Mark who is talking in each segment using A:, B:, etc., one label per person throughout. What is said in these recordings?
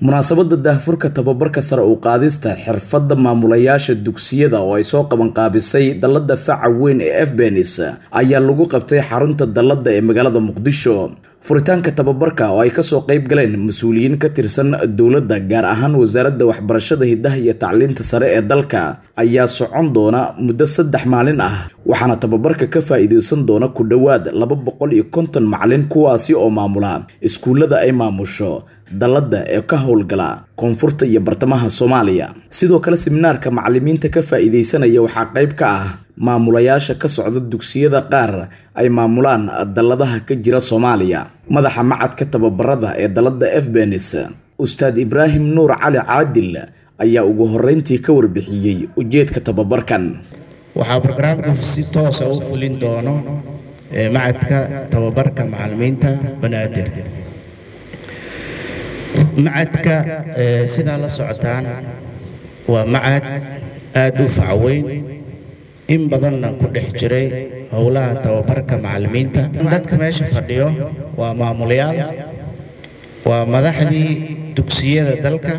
A: munaasabada daahfurka tababarka sare u qaadista xirfadda maamulayaasha dugsiyada oo ay soo qabanqaabisay dallada faca weyn ee efbenis ayaa lagu qabtay xarunta dallada ee magaalada muqdisho. Furitaanka tababarka oo ay ka soo qeyb galeen mas'uuliyiin ka tirsan dowladda gaar ahaan wasaaradda waxbarashada hidaha iyo tacliinta sare ee dalka ayaa socon doona muddo saddex maalin ah waxaana tababarka ka faa-iideysan doona ku dhowaad laba boqol iyo konton macalin kuwaasi oo maamula iskuullada ay maamusho dallada ee ka howlgala koonfurta iyo bartamaha soomaaliya. Sidoo kale siminaarka macalimiinta ka faa-iideysanaya waxaa qeyb ka ah maamulayaasha ka socda dugsiyada qaar ay maamulaan dalladaha ka jira soomaaliya. Madaxa macadka tababarada ee dallada efbenis ustaad ibraahim nuur cali caadil ayaa ugu horeyntii ka warbixiyey ujeedka tababarkan.
B: Waxaa barnaamijka si toosa u fulin doono macadka tababarka macalimiinta banaadir macadka sidaa la socotaan. Waa macad aada u facweyn in badanna ku dhex jiray howlaha tababarka macalimiinta. Dadka meesha fadhiyo waa maamulayaal waa madaxdii dugsiyada dalka.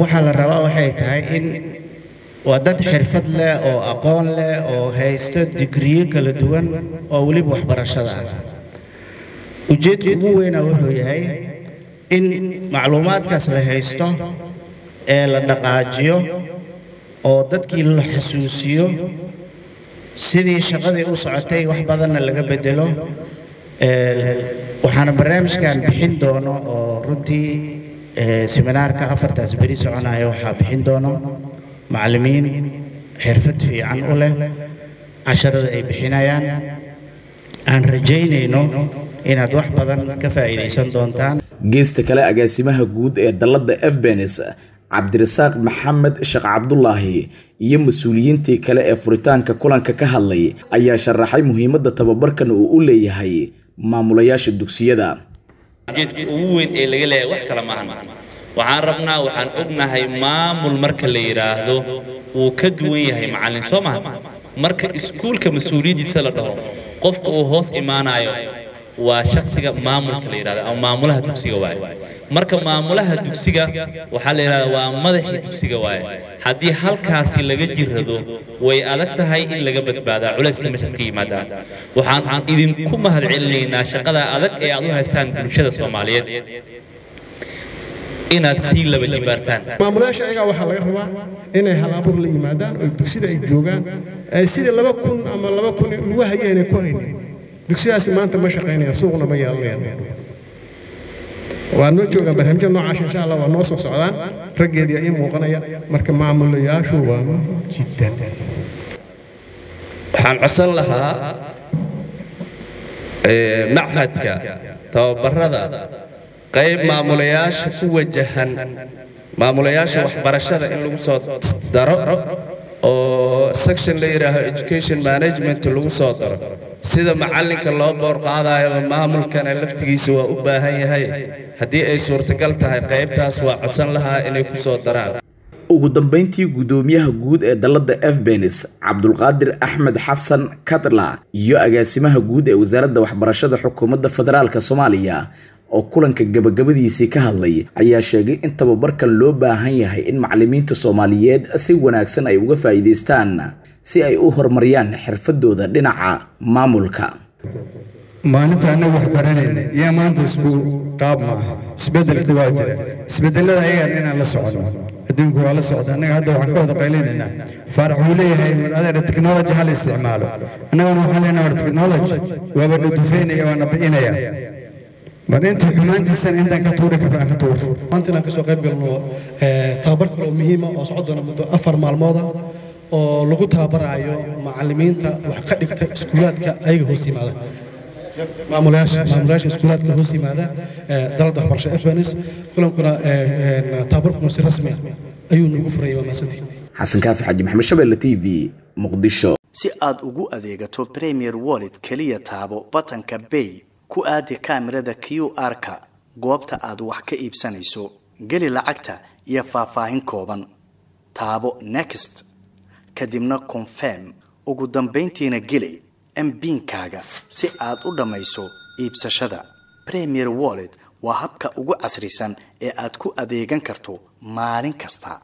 B: Waxaa la rabaa waxay tahay in waa dad xirfad leh oo aqoon leh oo haysto digriyo kala duwan oo weliba waxbarashada ah ujeedka ugu weyna wuxuu yahay in macluumaadkaas la haysto ee la dhaqaajiyo oo dadkii la xasuusiyo sidii shaqadii u socotay wax badanna laga bedelo waxaana barnaamijkan bixin doono oo runtii seminaarka afartaas beri soconaya waxaa bixin doono. Macallimiin xirfad fiican u leh casharada ay bixinayaan. Aan rajaynayno inaad wax badan ka faa'iidaysan doontaan.
A: Geesta kale agaasimaha guud ee dallada efbenis cabdirasaaq maxamed sheekh cabdulaahi iyo mas'uuliyiintii kale ee furitaanka kulanka ka hadlay ayaa sharaxay muhiimadda tababarkan uu u leeyahay maamulayaasha dugsiyada.
C: Ujeedka ugu weyn ee laga leeyahay wax kale maahan waxaan rabnaa waxaan ognahay maamul marka la yidhaahdo wuu ka duwan yahay macallin. Soo maha marka iskuulka mas'uuliyaddiisa la dhaho qofka uu hoos imaanayo waa shakhsiga maamulka la yidhahdo ama maamulaha dugsiga waaye. Marka maamulaha dugsiga waxaa la yidhahdaa waa madaxii dugsiga waaye. Haddii halkaasi laga jirrado way adag tahay in laga badbaadaa culayska meeshaas ka yimaadaa waxaan idinku mahad celinaynaa shaqada adag ee aad u haysaan bulshada soomaaliyeed. Inaad sii laba jibaartaan.
D: Maamulayaasha ayagaa waxaa laga rabaa inay halaabur la yimaadaan oo dugsida ay joogaan sidii laba kun ama laba kun lagu inay ku haynin dugsiyadaasi maanta ma shaqaynayaan suuqna ma yeelanayaan waa noo joogaan barnaamijya noocaasha insha allah waa noo soo socdaan. Raggeedii ii muuqanaya marka maamulayaashu waa jiddan
E: waxaan codsan lahaa machadka tababarada qayb maamulayaasha ku wajahan maamulayaasha waxbarashada in lagu soo daro oo section la yidhaaho education management lagu soo daro sida macallinka loo boor qaadayo maamulkana laftigiisa waa u baahan yahay. Haddii ay suurtagal tahay qaybtaas waa codsan lahaa inay ku soo daraan.
A: Ugu dambeyntii guddoomiyaha guud ee dallada efbenis cabdulqaadir axmed xasan katla iyo agaasimaha guud ee wasaaradda waxbarashada xukuumadda federaalk soomaaliya oo kulanka gabagabadiisii ka hadlay ayaa sheegay in tababarkan loo baahan yahay in macalimiinta soomaaliyeed si wanaagsan ay uga faa'iidaystaan si ay u horumariyaan xirfadooda dhinaca maamulka.
F: Maalinta annagu wax baranayna iyo maanta isku qaab maaha isbeddelka waa jira. Isbeddelada ayagaan inaan la soconno adduunku waa la socda annaga hadda waxaan ka wada qaylinaynaa faarax wuu leeyahay. War adeera technology ha la isticmaalo. Annaguna waxaan leenahay war technology. Waaba dhudufeynaya waana bi'inaya mar inta xumaantiisana intaan ka tuuri karno aan ka tuur.
G: Maanta inaan ka soo qayb galno tababar kale oo muhiima oo socon doona muddo afar maalmooda oo lagu tababarayo macalimiinta wax ka dhigta iskuulaadka ayaga hoos yimaada. Maamulayaasha iskuulaadka hoos yimaada dalada waxbarasho efbanis kulankuna tababarkuna si rasmi ayuu nagu furayay waa
A: xasan kaafi xaji maxamed shabeelle t v muqdisho.
H: Si aad ugu adeegato premier wallet keliya taabo batanka bay ku aadi kaamirada q r-ka goobta aad wax ka iibsanayso geli lacagta iyo faahfaahin kooban. Taabo next kadibna confirm. Ugu dambayntiina geli mbiinkaaga si aad u dhammayso iibsashada. Premier wallet waa habka ugu casrisan ee aad ku adeegan karto maalin kasta